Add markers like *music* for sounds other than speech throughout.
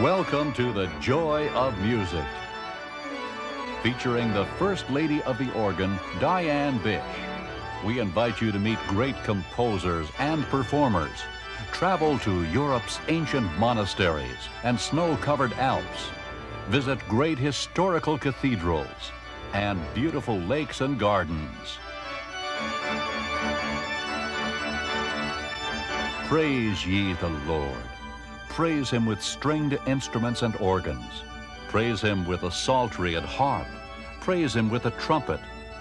Welcome to the Joy of Music, featuring the First Lady of the Organ, Diane Bish. We invite you to meet great composers and performers. Travel to Europe's ancient monasteries and snow covered Alps. Visit great historical cathedrals and beautiful lakes and gardens. Praise ye the Lord. Praise him with stringed instruments and organs. Praise him with a psaltery and harp. Praise him with a trumpet.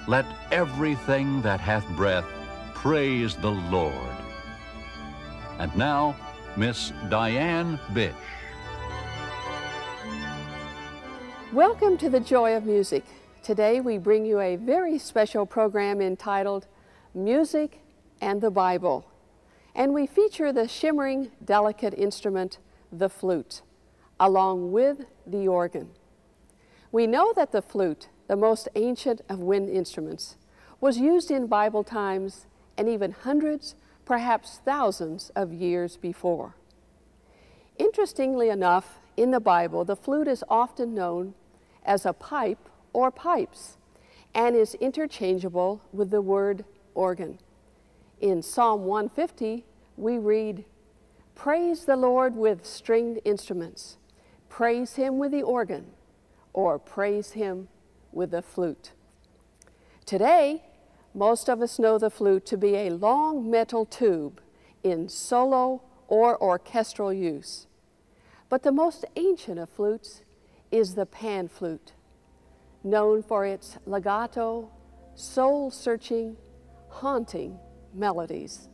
Let everything that hath breath praise the Lord. And now, Miss Diane Bish. Welcome to the Joy of Music. Today we bring you a very special program entitled Music and the Bible. And we feature the shimmering, delicate instrument, the flute, along with the organ. We know that the flute, the most ancient of wind instruments, was used in Bible times and even hundreds, perhaps thousands of years before. Interestingly enough, in the Bible, the flute is often known as a pipe or pipes and is interchangeable with the word organ. In Psalm 150, we read, Praise the Lord with stringed instruments, praise Him with the organ, or praise Him with the flute. Today, most of us know the flute to be a long metal tube in solo or orchestral use. But the most ancient of flutes is the pan flute, known for its legato, soul searching, haunting melodies.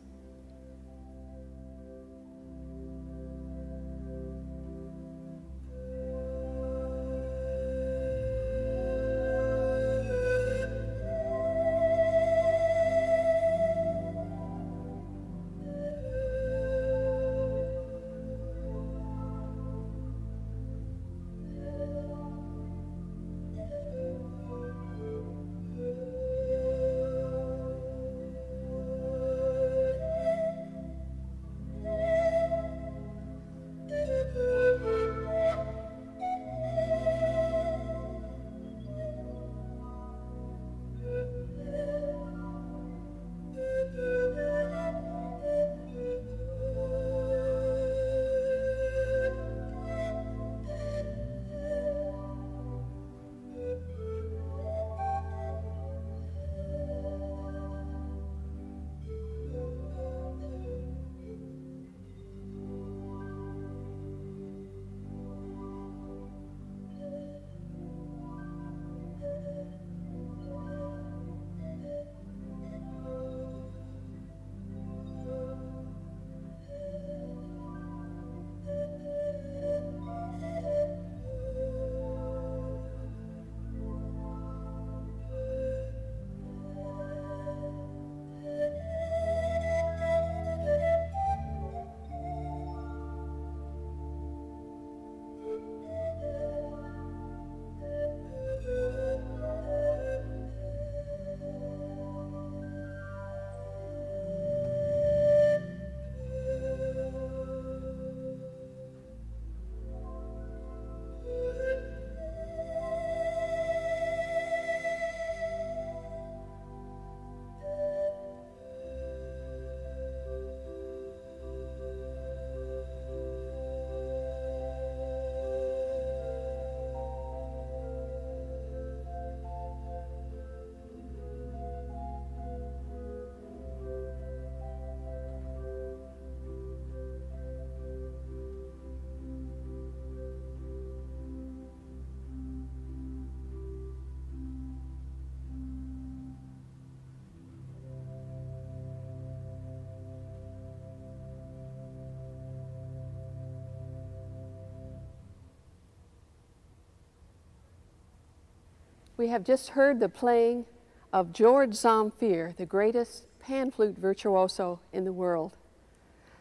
We have just heard the playing of George Zamfir, the greatest pan flute virtuoso in the world.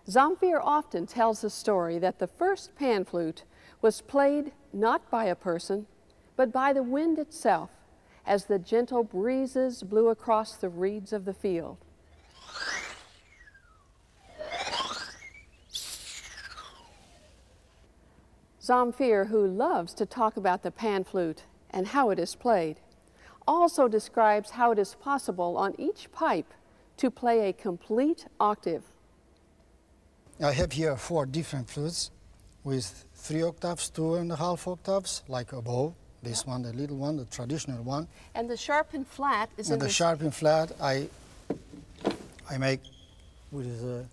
Zamfir often tells the story that the first pan flute was played not by a person, but by the wind itself as the gentle breezes blew across the reeds of the field. Zamfir, who loves to talk about the pan flute and how it is played, also describes how it is possible on each pipe to play a complete octave. I have here four different flutes with three octaves, two and a half octaves, like a bow. This one, the little one, the traditional one. And the sharp and flat is and in the sharp and flat, I I make with the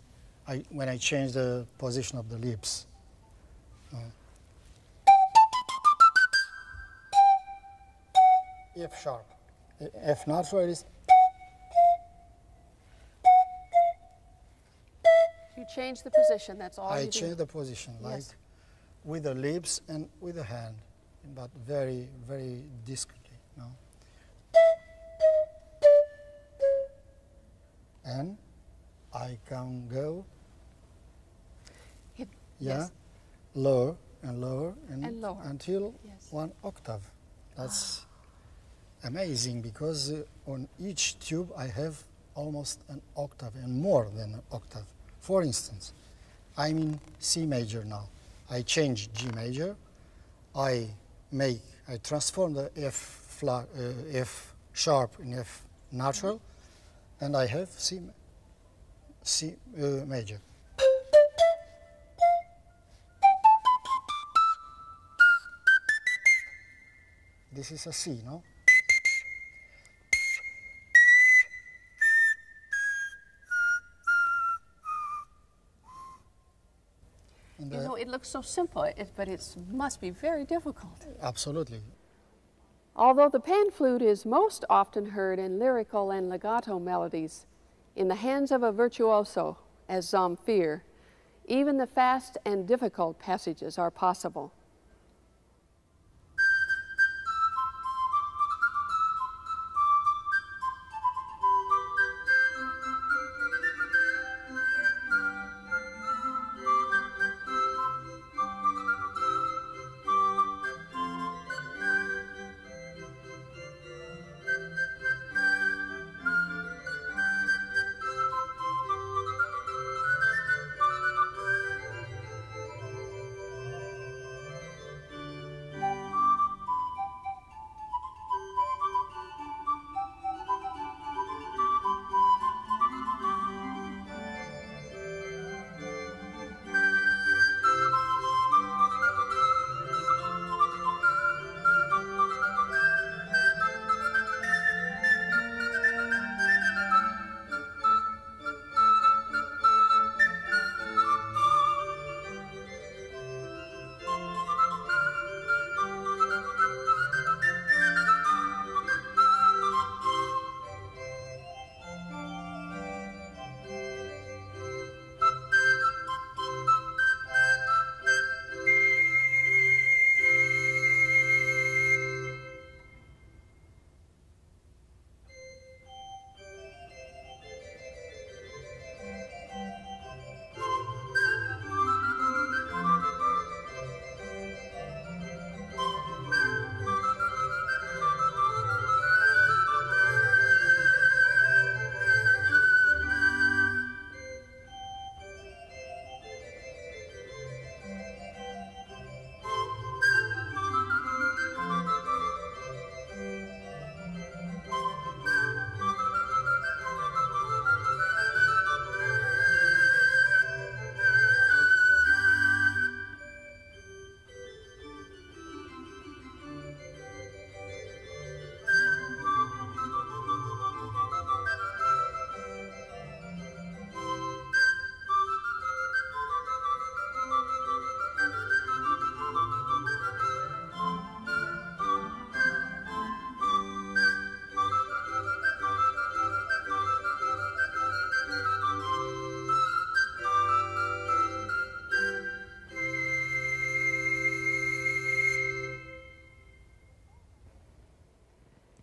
I when I change the position of the lips. Uh, F sharp. F so it is. You change the position, that's all I you do. change the position like Yes. with the lips and with the hand, but very, very discreetly. No? And I can go, yeah, yes. lower and lower and, And lower. until Yes. one octave. That's ah. Amazing because uh, on each tube I have almost an octave and more than an octave. For instance, I'm in C major now. I change G major. I make, I transform the F flat, uh, F sharp in F natural, and I have C, C uh, major. This is a C, no? And You the- know, it looks so simple, it, but it must be very difficult. absolutely. Although the pan flute is most often heard in lyrical and legato melodies, in the hands of a virtuoso, as Zamfir, even the fast and difficult passages are possible.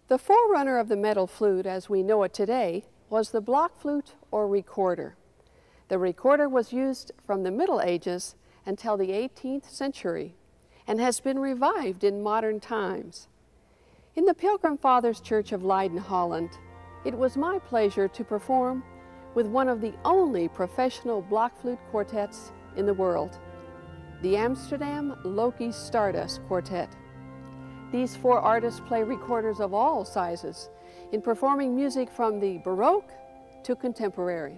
The forerunner of the metal flute as we know it today was the block flute or recorder. The recorder was used from the Middle Ages until the 18th century and has been revived in modern times. In the Pilgrim Fathers Church of Leiden, Holland, it was my pleasure to perform with one of the only professional block flute quartets in the world. the Amsterdam Loeki Stardust Quartet. These four artists play recorders of all sizes in performing music from the Baroque to contemporary.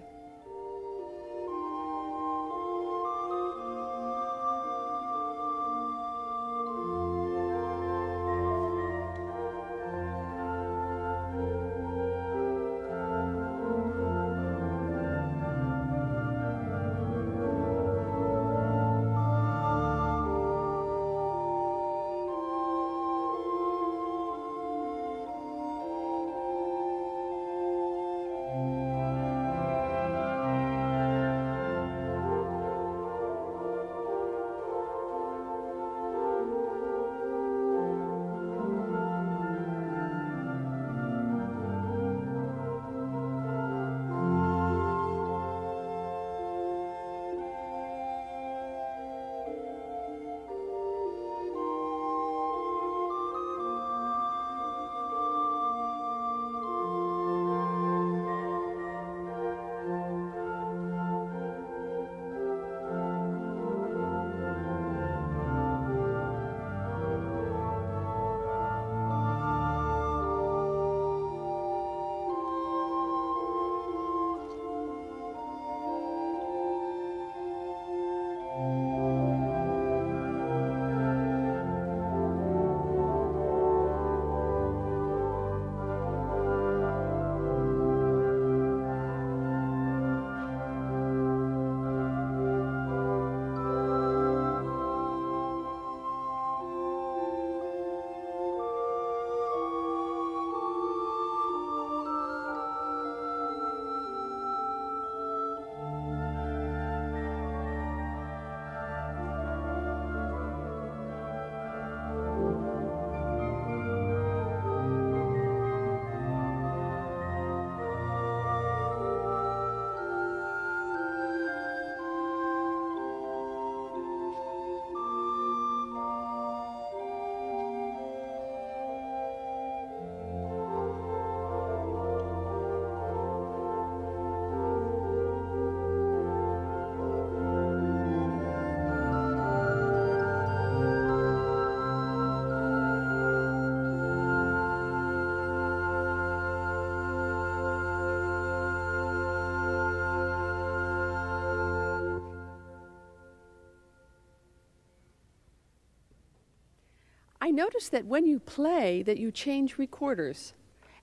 I noticed that when you play that you change recorders.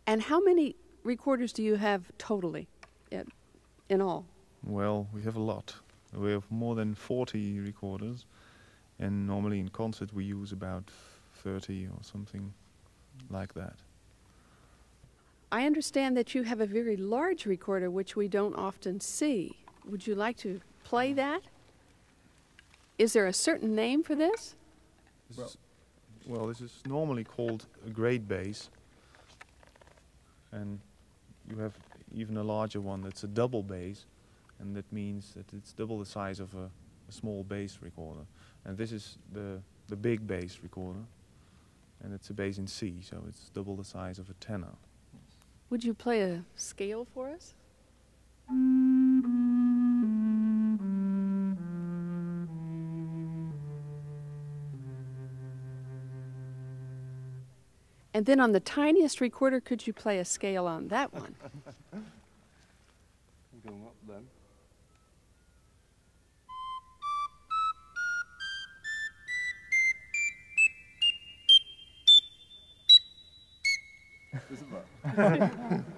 And how many recorders do you have totally in, in all? Well, we have a lot. We have more than 40 recorders, and normally in concert we use about 30 or something like that. I understand that you have a very large recorder which we don't often see. Would you like to play that? Is there a certain name for this? Well, well, this is normally called a great bass, and you have even a larger one that's a double bass, and that means that it's double the size of a, a small bass recorder. And this is the the big bass recorder, and it's a bass in C, so it's double the size of a tenor. Would you play a scale for us? And then on the tiniest recorder, could you play a scale on that one? *laughs* Going up then. Isn't that? *laughs*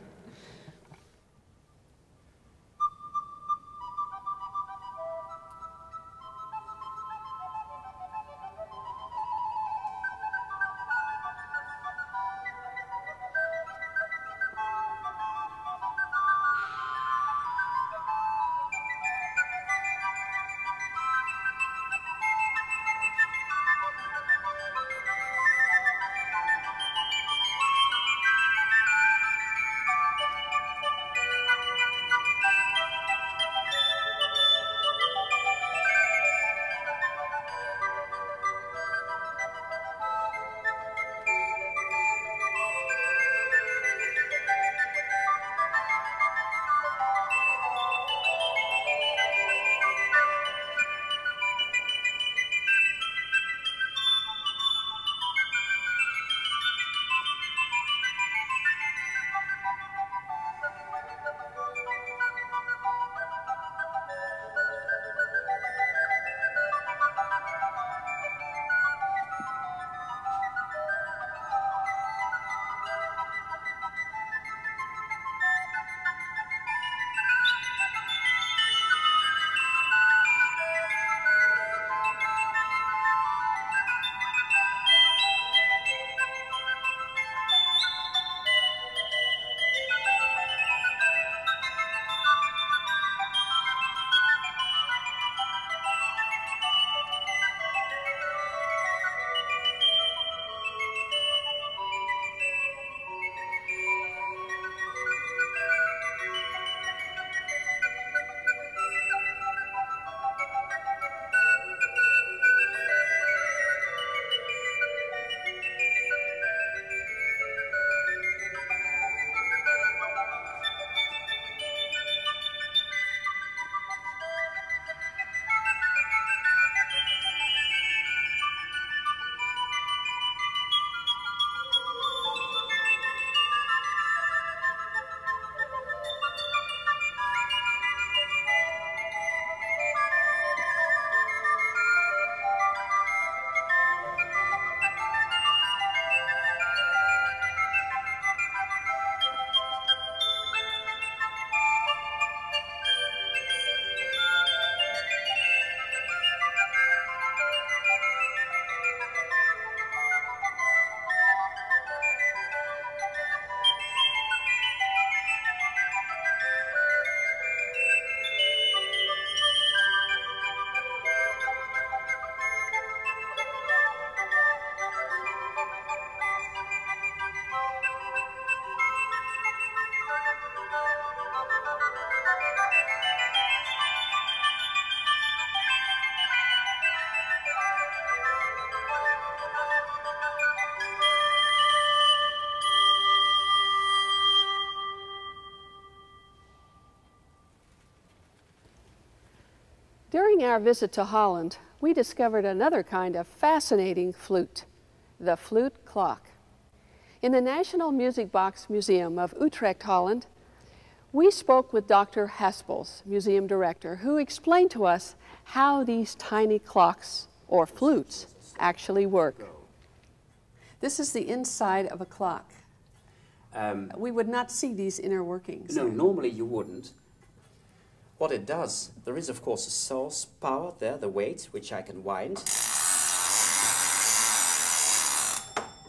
During our visit to Holland, we discovered another kind of fascinating flute, the flute clock. In the National Music Box Museum of Utrecht, Holland, we spoke with Dr. Haspels, museum director, who explained to us how these tiny clocks, or flutes, actually work. This is the inside of a clock. Um, We would not see these inner workings. no, normally you wouldn't. What it does, there is of course a source power there, the weight, which I can wind.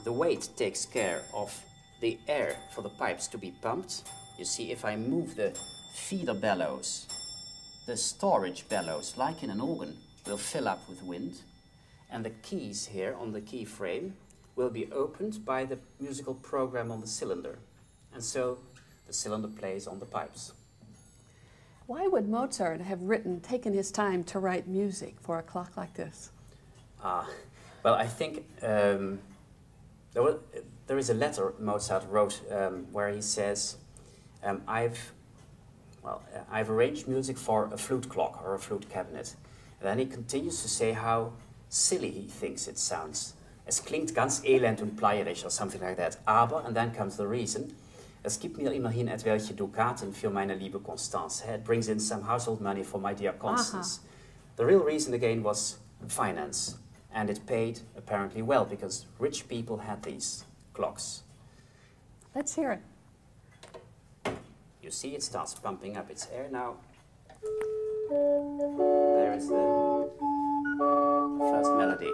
The weight takes care of the air for the pipes to be pumped. You see, if I move the feeder bellows, the storage bellows, like in an organ, will fill up with wind. And the keys here on the key frame will be opened by the musical program on the cylinder. And so the cylinder plays on the pipes. Why would Mozart have written, taken his time to write music for a clock like this? Ah, well, I think um, there, was, there is a letter Mozart wrote um, where he says, um, "I've well, uh, I've arranged music for a flute clock or a flute cabinet." And then he continues to say how silly he thinks it sounds. Es klingt ganz elend und pleierisch or something like that. Aber, and then comes the reason. Es gibt mir immerhin etwelche Dukaten für meine liebe Constance. It brings in some household money for my dear Constance. The real reason again was finance, and it paid apparently well because rich people had these clocks. Let's hear it. You see, it starts pumping up its air now. There is the first melody.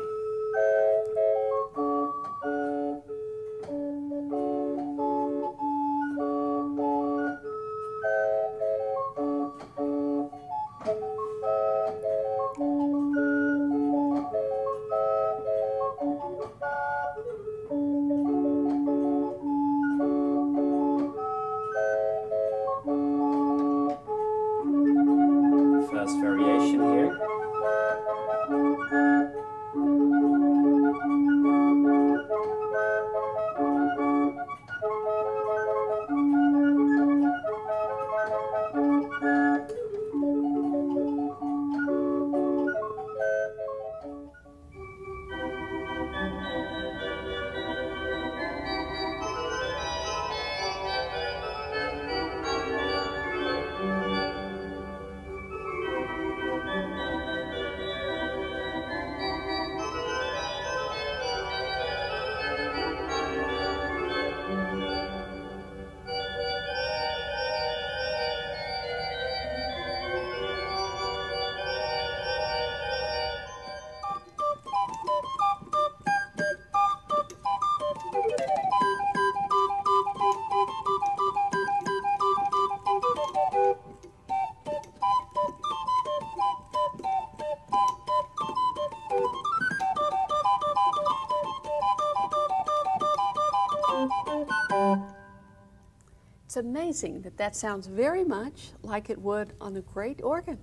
Amazing that that sounds very much like it would on a great organ.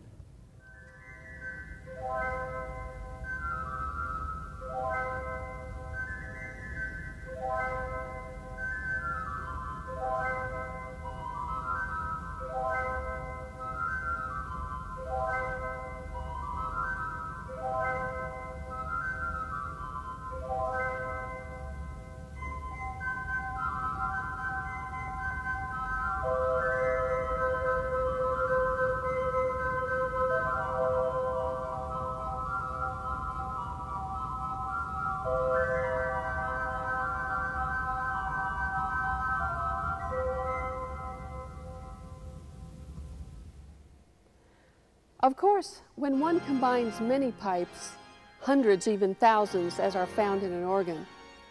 Of course, when one combines many pipes, hundreds, even thousands, as are found in an organ,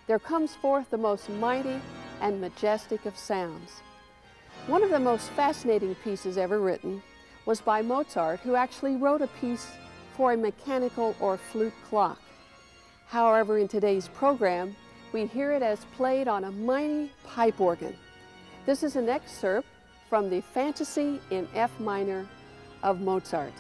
there comes forth the most mighty and majestic of sounds. One of the most fascinating pieces ever written was by Mozart, who actually wrote a piece for a mechanical or flute clock. However, in today's program, we hear it as played on a mighty pipe organ. This is an excerpt from the Fantasy in F minor of Mozart.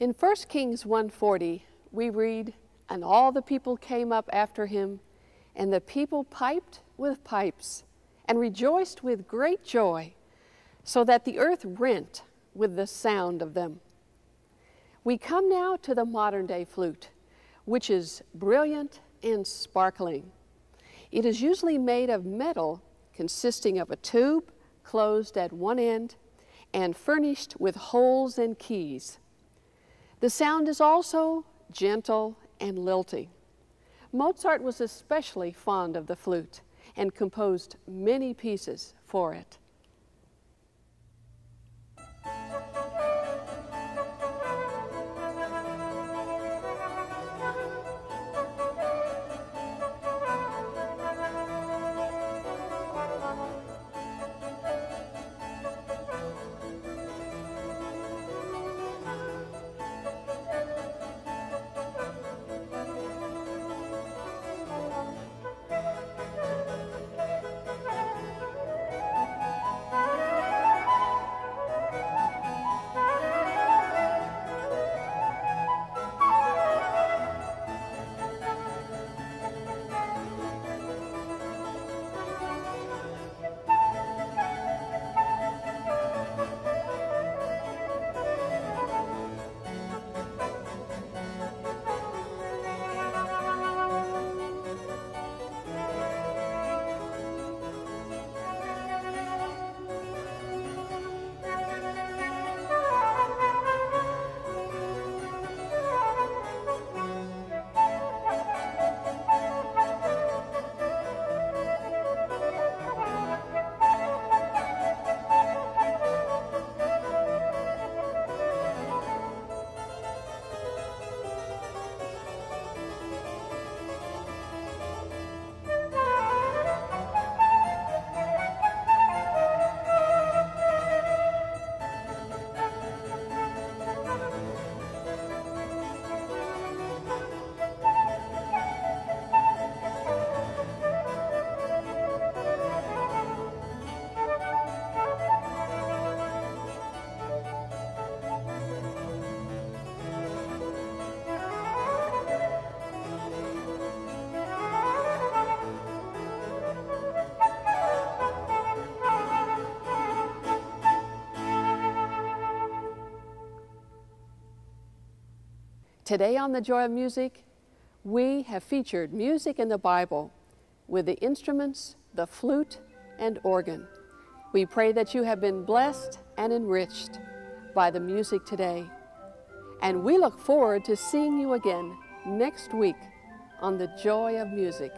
In 1 Kings 1:40, we read, "And all the people came up after him, and the people piped with pipes and rejoiced with great joy, so that the earth rent with the sound of them." We come now to the modern day flute, which is brilliant and sparkling. It is usually made of metal consisting of a tube closed at one end and furnished with holes and keys. The sound is also gentle and lilting. Mozart was especially fond of the flute and composed many pieces for it. Today on The Joy of Music, we have featured music in the Bible with the instruments, the flute, and organ. We pray that you have been blessed and enriched by the music today. And we look forward to seeing you again next week on The Joy of Music.